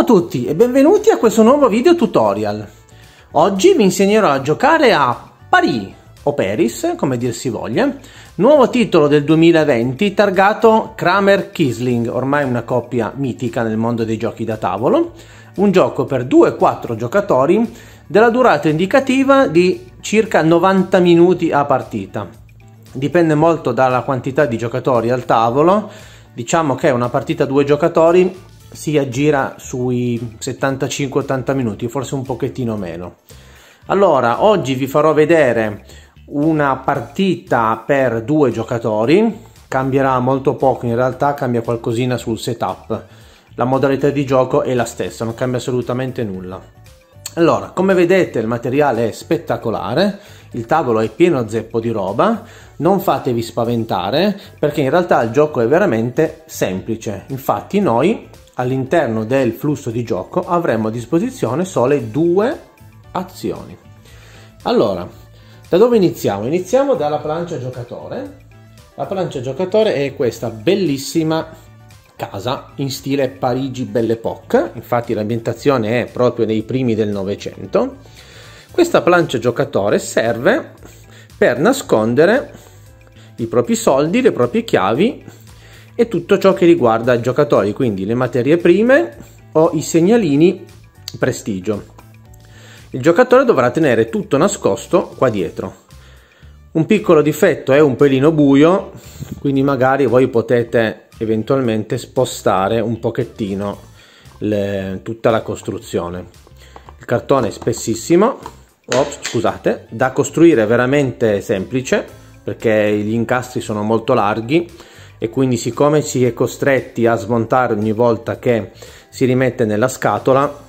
a tutti e benvenuti a questo nuovo video tutorial. Oggi vi insegnerò a giocare a Paris o Paris, come dir si voglia, nuovo titolo del 2020 targato Kramer Kisling, ormai una coppia mitica nel mondo dei giochi da tavolo, un gioco per 2-4 giocatori della durata indicativa di circa 90 minuti a partita. Dipende molto dalla quantità di giocatori al tavolo, diciamo che una partita a due giocatori si aggira sui 75-80 minuti, forse un pochettino meno. Allora, oggi vi farò vedere una partita per due giocatori, cambierà molto poco, in realtà cambia qualcosina sul setup. La modalità di gioco è la stessa, non cambia assolutamente nulla. Allora, come vedete il materiale è spettacolare, il tavolo è pieno zeppo di roba, non fatevi spaventare perché in realtà il gioco è veramente semplice. Infatti noi all'interno del flusso di gioco avremo a disposizione sole due azioni. Allora, da dove iniziamo? Iniziamo dalla plancia giocatore. La plancia giocatore è questa bellissima casa in stile Parigi Belle Époque, infatti l'ambientazione è proprio nei primi del Novecento. Questa plancia giocatore serve per nascondere i propri soldi, le proprie chiavi e tutto ciò che riguarda i giocatori, quindi le materie prime o i segnalini prestigio. Il giocatore dovrà tenere tutto nascosto qua dietro. Un piccolo difetto è un pelino buio, quindi magari voi potete eventualmente spostare un pochettino le, tutta la costruzione. Il cartone è spessissimo, Ops, scusate, da costruire veramente semplice perché gli incastri sono molto larghi e quindi siccome si è costretti a smontare ogni volta che si rimette nella scatola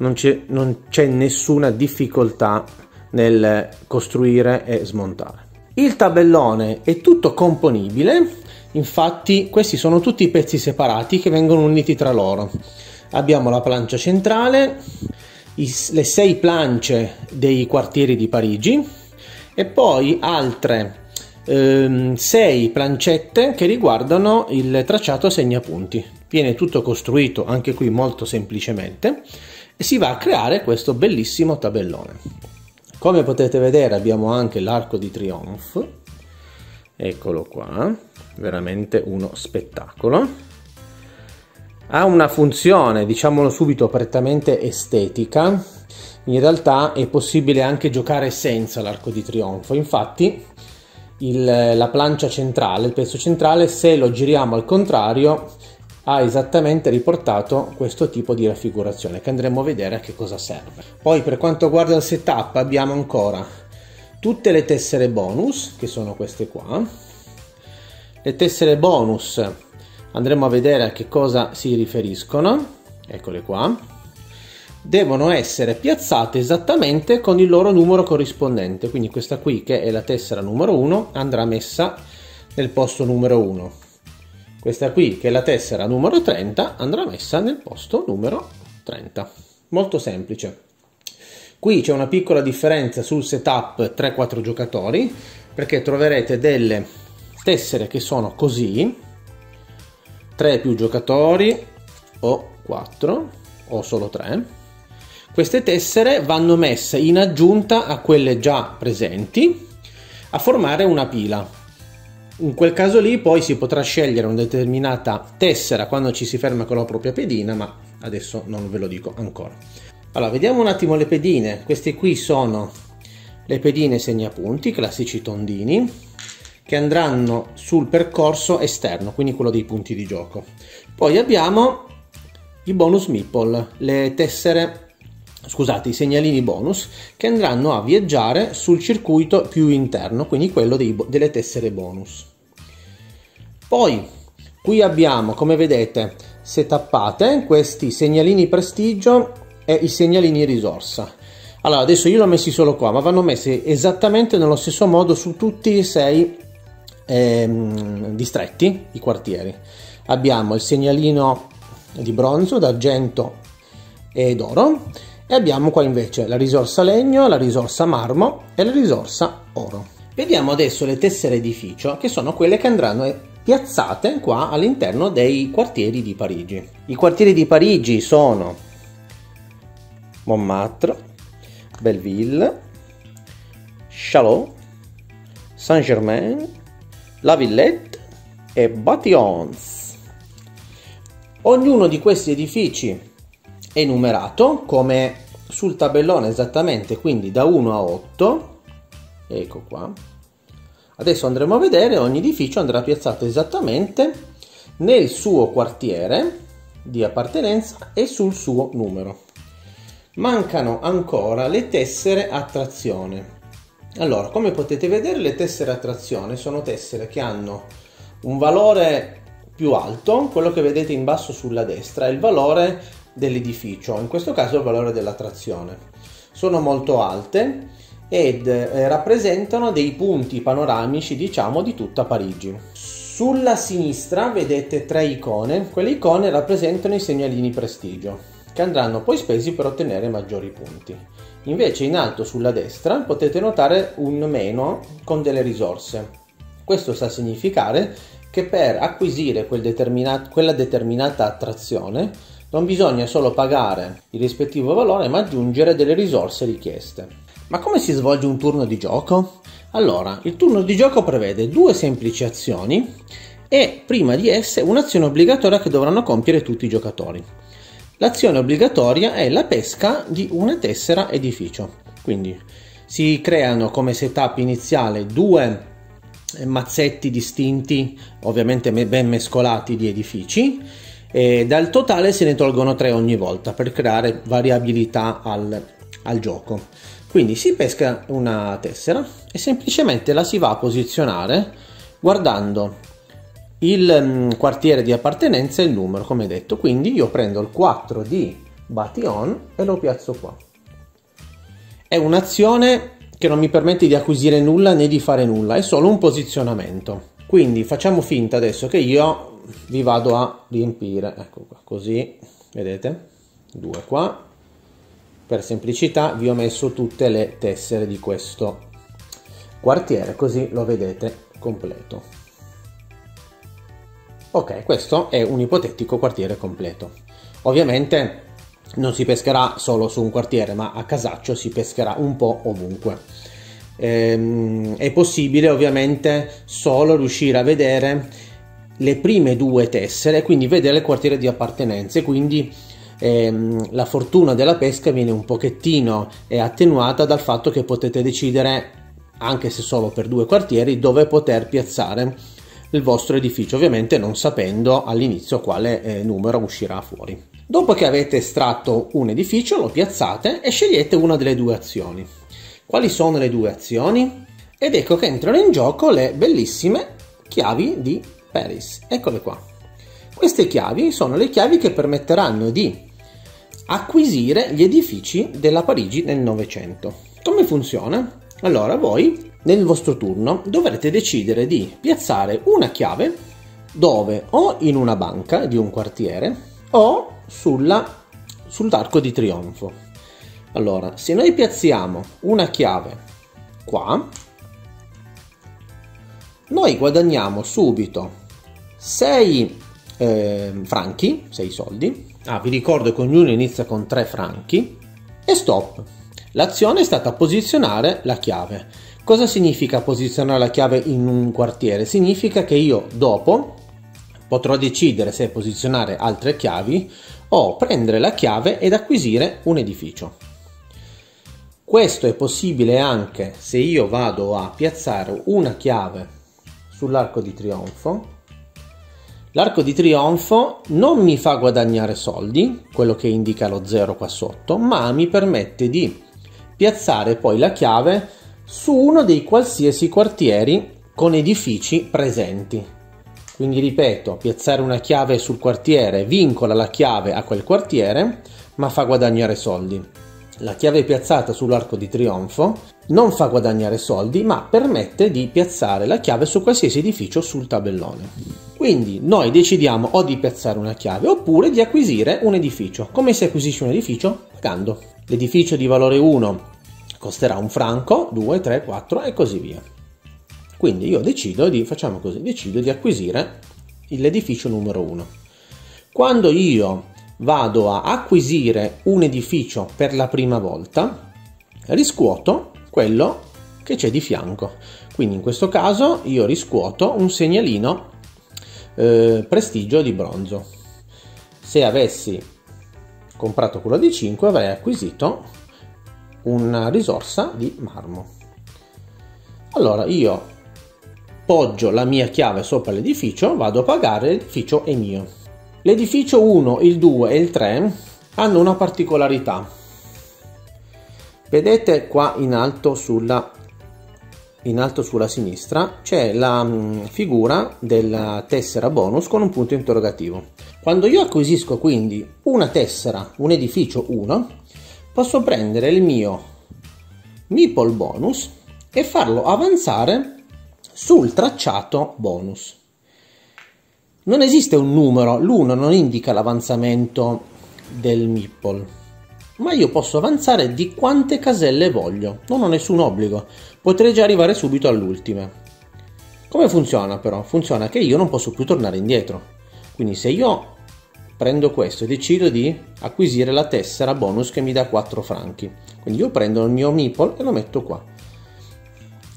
non c'è, non c'è nessuna difficoltà nel costruire e smontare. Il tabellone è tutto componibile, infatti questi sono tutti pezzi separati che vengono uniti tra loro. Abbiamo la plancia centrale, i, le sei plance dei quartieri di Parigi e poi altre ehm, sei plancette che riguardano il tracciato segnapunti. Viene tutto costruito anche qui molto semplicemente e si va a creare questo bellissimo tabellone. Come potete vedere abbiamo anche l'arco di trionfo, eccolo qua, veramente uno spettacolo. Ha una funzione, diciamolo subito, prettamente estetica. In realtà è possibile anche giocare senza l'arco di trionfo. Infatti il, la plancia centrale, il pezzo centrale, se lo giriamo al contrario, ha esattamente riportato questo tipo di raffigurazione che andremo a vedere a che cosa serve. Poi per quanto riguarda il setup abbiamo ancora tutte le tessere bonus, che sono queste qua. Le tessere bonus andremo a vedere a che cosa si riferiscono, eccole qua devono essere piazzate esattamente con il loro numero corrispondente. Quindi questa qui che è la tessera numero 1 andrà messa nel posto numero 1. Questa qui che è la tessera numero 30 andrà messa nel posto numero 30. Molto semplice. Qui c'è una piccola differenza sul setup 3-4 giocatori perché troverete delle tessere che sono così 3 più giocatori o 4 o solo 3 queste tessere vanno messe in aggiunta a quelle già presenti a formare una pila. In quel caso lì poi si potrà scegliere una determinata tessera quando ci si ferma con la propria pedina, ma adesso non ve lo dico ancora. Allora, vediamo un attimo le pedine. Queste qui sono le pedine segnapunti, classici tondini, che andranno sul percorso esterno, quindi quello dei punti di gioco. Poi abbiamo i bonus meeple, le tessere scusate, i segnalini bonus che andranno a viaggiare sul circuito più interno, quindi quello dei, delle tessere bonus. Poi qui abbiamo, come vedete, setappate questi segnalini prestigio e i segnalini risorsa. Allora, adesso io li ho messi solo qua, ma vanno messi esattamente nello stesso modo su tutti e sei ehm, distretti, i quartieri. Abbiamo il segnalino di bronzo, d'argento e d'oro e abbiamo qua invece la risorsa legno, la risorsa marmo e la risorsa oro. Vediamo adesso le tessere edificio che sono quelle che andranno piazzate qua all'interno dei quartieri di Parigi. I quartieri di Parigi sono Montmartre, Belleville, Chalot, Saint-Germain, La Villette e Batillons. Ognuno di questi edifici è numerato come sul tabellone esattamente, quindi da 1 a 8. Ecco qua. Adesso andremo a vedere, ogni edificio andrà piazzato esattamente nel suo quartiere di appartenenza e sul suo numero. Mancano ancora le tessere attrazione. Allora, come potete vedere, le tessere attrazione sono tessere che hanno un valore più alto, quello che vedete in basso sulla destra, è il valore dell'edificio, in questo caso il valore dell'attrazione. Sono molto alte ed eh, rappresentano dei punti panoramici, diciamo, di tutta Parigi. Sulla sinistra vedete tre icone, quelle icone rappresentano i segnalini prestigio, che andranno poi spesi per ottenere maggiori punti. Invece in alto sulla destra potete notare un meno con delle risorse. Questo sta a significare che per acquisire quel determinat- quella determinata attrazione non bisogna solo pagare il rispettivo valore ma aggiungere delle risorse richieste. Ma come si svolge un turno di gioco? Allora, il turno di gioco prevede due semplici azioni e prima di esse un'azione obbligatoria che dovranno compiere tutti i giocatori. L'azione obbligatoria è la pesca di una tessera edificio. Quindi si creano come setup iniziale due mazzetti distinti, ovviamente ben mescolati di edifici e dal totale se ne tolgono tre ogni volta per creare variabilità al, al gioco. Quindi si pesca una tessera e semplicemente la si va a posizionare guardando il mm, quartiere di appartenenza e il numero, come detto. Quindi io prendo il 4 di Bation e lo piazzo qua. È un'azione che non mi permette di acquisire nulla né di fare nulla, è solo un posizionamento. Quindi facciamo finta adesso che io vi vado a riempire ecco qua così vedete? Due qua. Per semplicità vi ho messo tutte le tessere di questo quartiere così lo vedete completo. Ok questo è un ipotetico quartiere completo. Ovviamente non si pescherà solo su un quartiere ma a casaccio si pescherà un po' ovunque. Ehm, è possibile ovviamente solo riuscire a vedere le prime due tessere, quindi vedere il quartiere di appartenenze, quindi ehm, la fortuna della pesca viene un pochettino eh, attenuata dal fatto che potete decidere, anche se solo per due quartieri, dove poter piazzare il vostro edificio, ovviamente non sapendo all'inizio quale eh, numero uscirà fuori. Dopo che avete estratto un edificio, lo piazzate e scegliete una delle due azioni. Quali sono le due azioni? Ed ecco che entrano in gioco le bellissime chiavi di Paris. Eccole qua. Queste chiavi sono le chiavi che permetteranno di acquisire gli edifici della Parigi nel Novecento. Come funziona? Allora voi nel vostro turno dovrete decidere di piazzare una chiave dove o in una banca di un quartiere o sulla, sull'arco di trionfo. Allora, se noi piazziamo una chiave qua, noi guadagniamo subito 6 eh, franchi, 6 soldi. Ah, vi ricordo che ognuno inizia con 3 franchi e stop. L'azione è stata posizionare la chiave. Cosa significa posizionare la chiave in un quartiere? Significa che io dopo potrò decidere se posizionare altre chiavi o prendere la chiave ed acquisire un edificio. Questo è possibile anche se io vado a piazzare una chiave sull'arco di trionfo L'arco di trionfo non mi fa guadagnare soldi, quello che indica lo 0 qua sotto, ma mi permette di piazzare poi la chiave su uno dei qualsiasi quartieri con edifici presenti. Quindi ripeto, piazzare una chiave sul quartiere vincola la chiave a quel quartiere, ma fa guadagnare soldi. La chiave piazzata sull'arco di trionfo non fa guadagnare soldi, ma permette di piazzare la chiave su qualsiasi edificio sul tabellone. Quindi noi decidiamo o di piazzare una chiave oppure di acquisire un edificio. Come si acquisisce un edificio? Pagando. L'edificio di valore 1 costerà un franco, 2, 3, 4 e così via. Quindi io decido di, facciamo così, decido di acquisire l'edificio numero 1. Quando io vado a acquisire un edificio per la prima volta, riscuoto quello che c'è di fianco. Quindi in questo caso io riscuoto un segnalino eh, prestigio di bronzo. Se avessi comprato quello di 5 avrei acquisito una risorsa di marmo. Allora io poggio la mia chiave sopra l'edificio, vado a pagare, l'edificio è mio. L'edificio 1, il 2 e il 3 hanno una particolarità. Vedete qua in alto sulla, in alto sulla sinistra c'è la mm, figura della tessera bonus con un punto interrogativo. Quando io acquisisco quindi una tessera, un edificio 1, posso prendere il mio Meeple bonus e farlo avanzare sul tracciato bonus. Non esiste un numero, l'1 non indica l'avanzamento del meeple, ma io posso avanzare di quante caselle voglio, non ho nessun obbligo, potrei già arrivare subito all'ultima. Come funziona però? Funziona che io non posso più tornare indietro, quindi se io prendo questo e decido di acquisire la tessera bonus che mi dà 4 franchi, quindi io prendo il mio meeple e lo metto qua.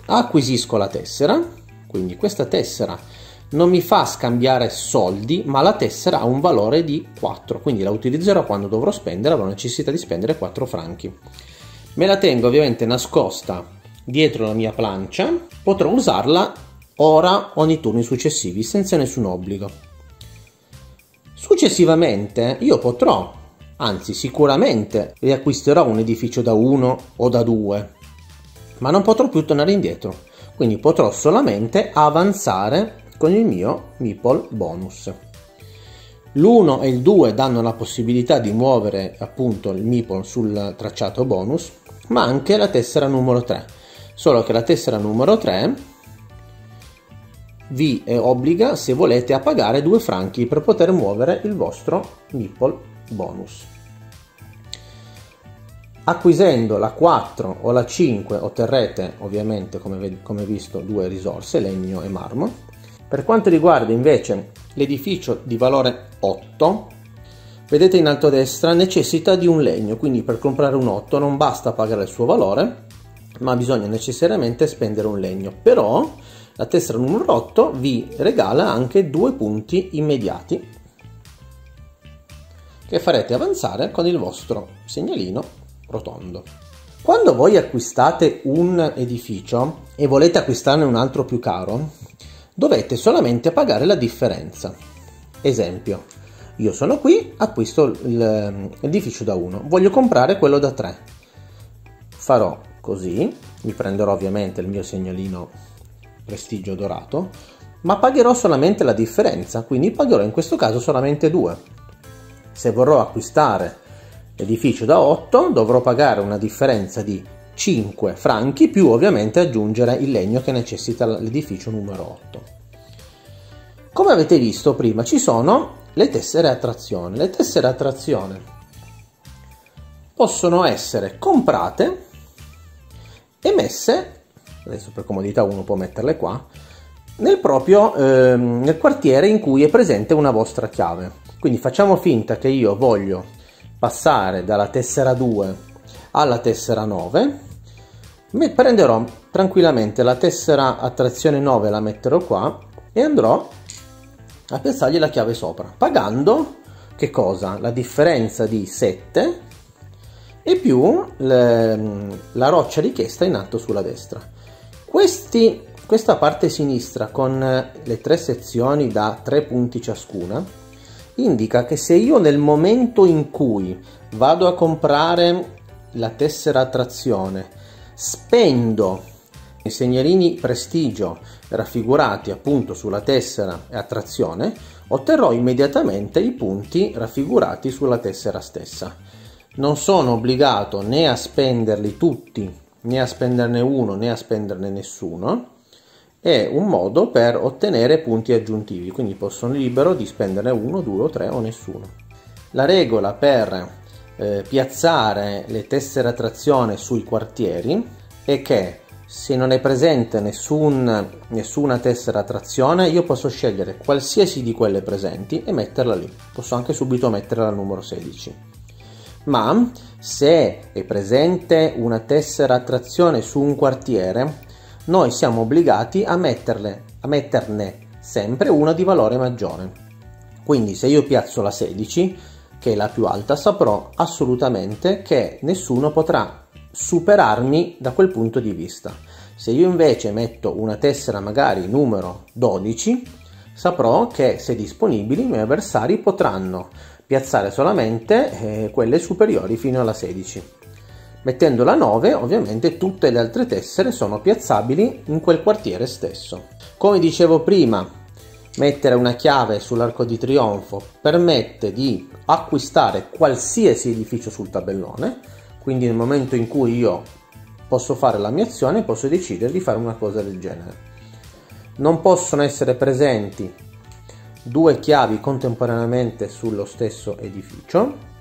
Acquisisco la tessera, quindi questa tessera non mi fa scambiare soldi, ma la tessera ha un valore di 4, quindi la utilizzerò quando dovrò spendere, avrò necessità di spendere 4 franchi. Me la tengo ovviamente nascosta dietro la mia plancia, potrò usarla ora o nei turni successivi senza nessun obbligo. Successivamente io potrò, anzi sicuramente riacquisterò un edificio da 1 o da 2 ma non potrò più tornare indietro, quindi potrò solamente avanzare con il mio Meeple bonus. L'1 e il 2 danno la possibilità di muovere appunto il Meeple sul tracciato bonus, ma anche la tessera numero 3, solo che la tessera numero 3 vi obbliga, se volete, a pagare 2 franchi per poter muovere il vostro Meeple bonus. Acquisendo la 4 o la 5 otterrete ovviamente come, come visto due risorse, legno e marmo. Per quanto riguarda invece l'edificio di valore 8, vedete in alto a destra necessita di un legno, quindi per comprare un 8 non basta pagare il suo valore, ma bisogna necessariamente spendere un legno. Però la tessera numero 8 vi regala anche due punti immediati che farete avanzare con il vostro segnalino rotondo. Quando voi acquistate un edificio e volete acquistarne un altro più caro, dovete solamente pagare la differenza. Esempio, io sono qui, acquisto l'edificio da 1, voglio comprare quello da 3. Farò così, mi prenderò ovviamente il mio segnalino prestigio dorato, ma pagherò solamente la differenza, quindi pagherò in questo caso solamente 2. Se vorrò acquistare edificio da 8 dovrò pagare una differenza di 5 franchi più ovviamente aggiungere il legno che necessita l'edificio numero 8. Come avete visto prima ci sono le tessere attrazione. Le tessere attrazione possono essere comprate e messe, adesso per comodità uno può metterle qua, nel proprio eh, nel quartiere in cui è presente una vostra chiave. Quindi facciamo finta che io voglio passare dalla tessera 2 alla tessera 9 prenderò tranquillamente la tessera attrazione 9 la metterò qua e andrò a piazzargli la chiave sopra pagando che cosa? la differenza di 7 e più le, la roccia richiesta in alto sulla destra Questi, questa parte sinistra con le tre sezioni da 3 punti ciascuna indica che se io nel momento in cui vado a comprare la tessera attrazione spendo i segnalini prestigio raffigurati appunto sulla tessera attrazione otterrò immediatamente i punti raffigurati sulla tessera stessa. Non sono obbligato né a spenderli tutti né a spenderne uno né a spenderne nessuno. È un modo per ottenere punti aggiuntivi, quindi sono libero di spenderne uno, due o tre o nessuno. La regola per eh, piazzare le tessere attrazione sui quartieri è che se non è presente nessun, nessuna tessera a trazione io posso scegliere qualsiasi di quelle presenti e metterla lì. Posso anche subito metterla al numero 16 ma se è presente una tessera a trazione su un quartiere noi siamo obbligati a, metterle, a metterne sempre una di valore maggiore. Quindi se io piazzo la 16 che è la più alta saprò assolutamente che nessuno potrà superarmi da quel punto di vista. Se io invece metto una tessera magari numero 12, saprò che se disponibili i miei avversari potranno piazzare solamente eh, quelle superiori fino alla 16. Mettendo la 9, ovviamente tutte le altre tessere sono piazzabili in quel quartiere stesso. Come dicevo prima, mettere una chiave sull'arco di trionfo permette di acquistare qualsiasi edificio sul tabellone, quindi nel momento in cui io posso fare la mia azione posso decidere di fare una cosa del genere. Non possono essere presenti due chiavi contemporaneamente sullo stesso edificio.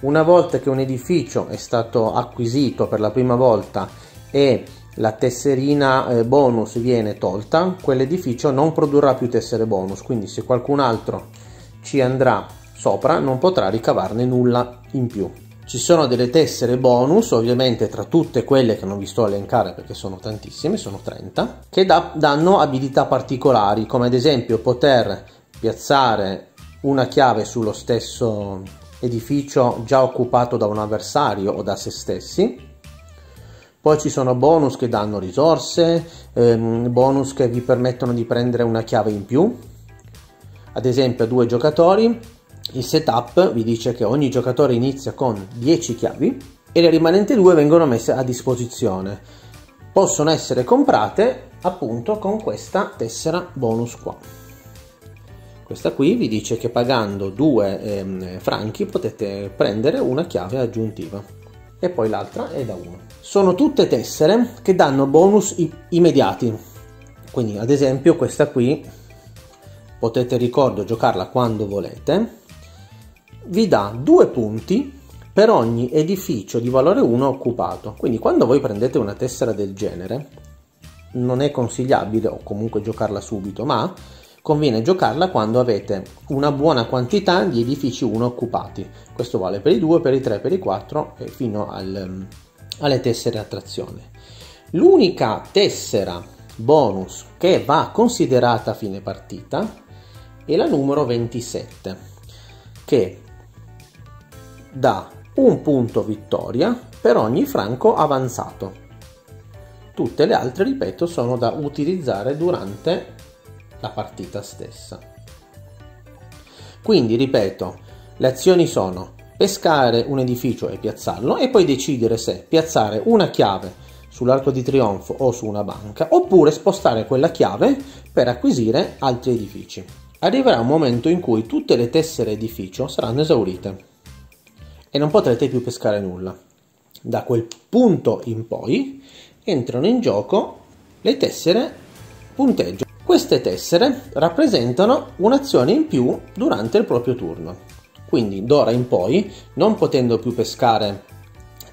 Una volta che un edificio è stato acquisito per la prima volta e la tesserina eh, bonus viene tolta quell'edificio non produrrà più tessere bonus quindi se qualcun altro ci andrà sopra non potrà ricavarne nulla in più ci sono delle tessere bonus, ovviamente tra tutte quelle che non vi sto a elencare perché sono tantissime, sono 30, che da, danno abilità particolari, come ad esempio poter piazzare una chiave sullo stesso edificio già occupato da un avversario o da se stessi. Poi ci sono bonus che danno risorse, ehm, bonus che vi permettono di prendere una chiave in più, ad esempio due giocatori il setup vi dice che ogni giocatore inizia con 10 chiavi e le rimanenti due vengono messe a disposizione. Possono essere comprate appunto con questa tessera bonus qua. Questa qui vi dice che pagando 2 eh, franchi potete prendere una chiave aggiuntiva e poi l'altra è da 1. Sono tutte tessere che danno bonus immediati. Quindi ad esempio questa qui potete ricordo giocarla quando volete vi dà due punti per ogni edificio di valore 1 occupato. Quindi quando voi prendete una tessera del genere, non è consigliabile o comunque giocarla subito, ma conviene giocarla quando avete una buona quantità di edifici 1 occupati. Questo vale per i 2, per i 3, per i 4 e fino al, alle tessere attrazione. L'unica tessera bonus che va considerata a fine partita è la numero 27 che dà un punto vittoria per ogni franco avanzato. Tutte le altre, ripeto, sono da utilizzare durante la partita stessa. Quindi, ripeto, le azioni sono pescare un edificio e piazzarlo e poi decidere se piazzare una chiave sull'arco di trionfo o su una banca oppure spostare quella chiave per acquisire altri edifici. Arriverà un momento in cui tutte le tessere edificio saranno esaurite e non potrete più pescare nulla. Da quel punto in poi entrano in gioco le tessere punteggio. Queste tessere rappresentano un'azione in più durante il proprio turno. Quindi d'ora in poi, non potendo più pescare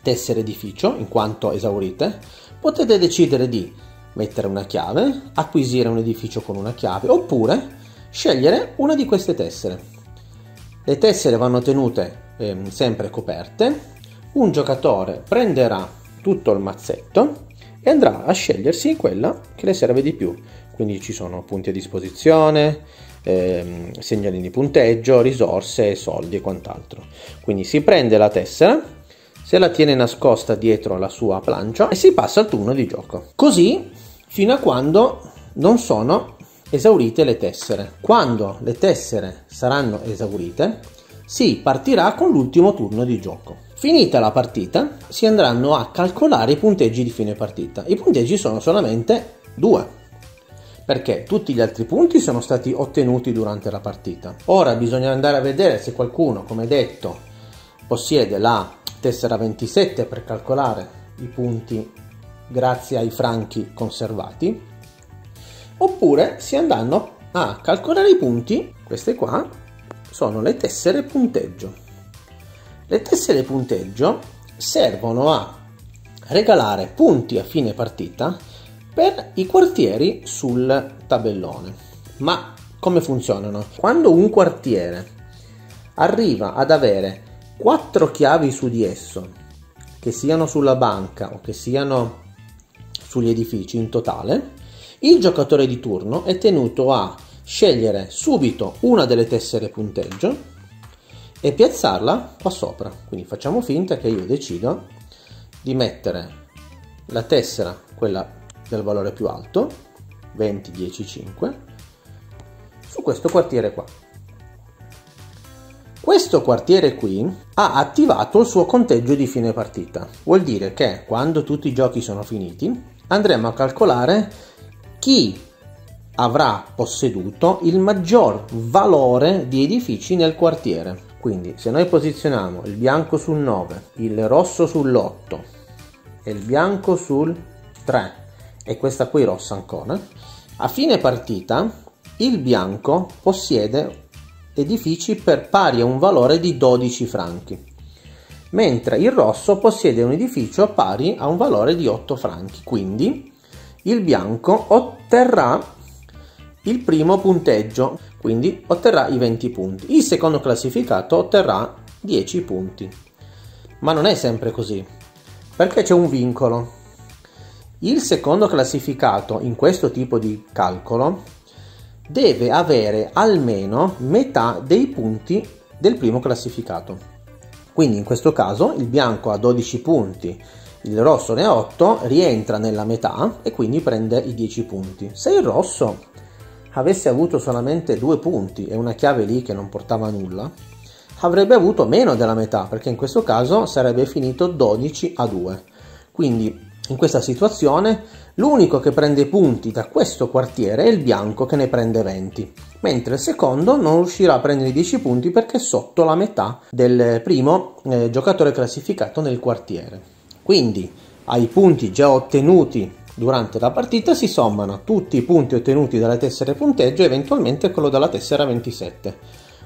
tessere edificio in quanto esaurite, potete decidere di mettere una chiave, acquisire un edificio con una chiave oppure scegliere una di queste tessere. Le tessere vanno tenute eh, sempre coperte, un giocatore prenderà tutto il mazzetto e andrà a scegliersi quella che le serve di più. Quindi ci sono punti a disposizione, ehm, segnalini punteggio, risorse, soldi e quant'altro. Quindi si prende la tessera, se la tiene nascosta dietro la sua plancia e si passa al turno di gioco. Così fino a quando non sono esaurite le tessere. Quando le tessere saranno esaurite, si partirà con l'ultimo turno di gioco. Finita la partita, si andranno a calcolare i punteggi di fine partita. I punteggi sono solamente due, perché tutti gli altri punti sono stati ottenuti durante la partita. Ora bisogna andare a vedere se qualcuno, come detto, possiede la tessera 27 per calcolare i punti grazie ai franchi conservati, oppure si andranno a calcolare i punti, queste qua, sono le tessere punteggio. Le tessere punteggio servono a regalare punti a fine partita per i quartieri sul tabellone. Ma come funzionano? Quando un quartiere arriva ad avere 4 chiavi su di esso, che siano sulla banca o che siano sugli edifici in totale, il giocatore di turno è tenuto a scegliere subito una delle tessere punteggio e piazzarla qua sopra. Quindi facciamo finta che io decido di mettere la tessera, quella del valore più alto, 20, 10, 5, su questo quartiere qua. Questo quartiere qui ha attivato il suo conteggio di fine partita. Vuol dire che quando tutti i giochi sono finiti andremo a calcolare chi avrà posseduto il maggior valore di edifici nel quartiere. Quindi se noi posizioniamo il bianco sul 9, il rosso sull'8 e il bianco sul 3 e questa qui rossa ancora, a fine partita il bianco possiede edifici per pari a un valore di 12 franchi, mentre il rosso possiede un edificio pari a un valore di 8 franchi. Quindi il bianco otterrà il primo punteggio, quindi otterrà i 20 punti. Il secondo classificato otterrà 10 punti. Ma non è sempre così, perché c'è un vincolo. Il secondo classificato in questo tipo di calcolo deve avere almeno metà dei punti del primo classificato. Quindi in questo caso il bianco ha 12 punti, il rosso ne ha 8, rientra nella metà e quindi prende i 10 punti. Se il rosso avesse avuto solamente due punti e una chiave lì che non portava nulla, avrebbe avuto meno della metà, perché in questo caso sarebbe finito 12 a 2. Quindi in questa situazione l'unico che prende punti da questo quartiere è il bianco che ne prende 20, mentre il secondo non riuscirà a prendere 10 punti perché è sotto la metà del primo eh, giocatore classificato nel quartiere. Quindi ai punti già ottenuti Durante la partita si sommano tutti i punti ottenuti dalle tessere punteggio e eventualmente quello dalla tessera 27.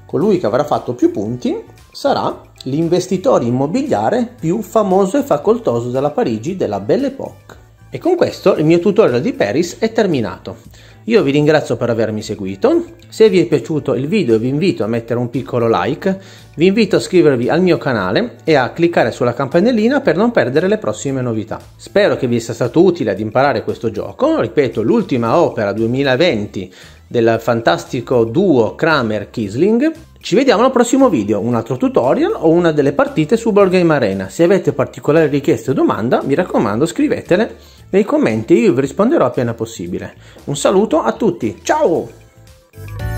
Colui che avrà fatto più punti sarà l'investitore immobiliare più famoso e facoltoso della Parigi della Belle Époque. E con questo il mio tutorial di Paris è terminato. Io vi ringrazio per avermi seguito, se vi è piaciuto il video vi invito a mettere un piccolo like, vi invito a iscrivervi al mio canale e a cliccare sulla campanellina per non perdere le prossime novità. Spero che vi sia stato utile ad imparare questo gioco, ripeto l'ultima opera 2020 del fantastico duo Kramer-Kisling. Ci vediamo al prossimo video, un altro tutorial o una delle partite su Board Game Arena. Se avete particolari richieste o domande mi raccomando scrivetele nei commenti io vi risponderò appena possibile. Un saluto a tutti, ciao!